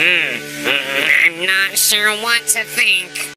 Hmm, I'm not sure what to think.